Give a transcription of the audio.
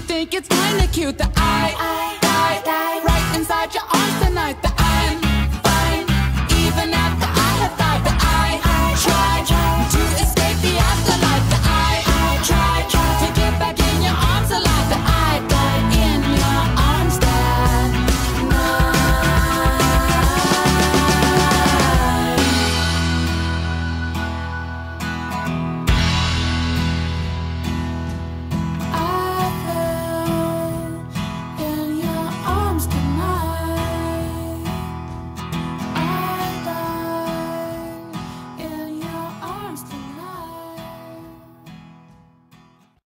You think it's kinda cute that I, I, right inside your arms tonight.